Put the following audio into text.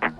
Bye.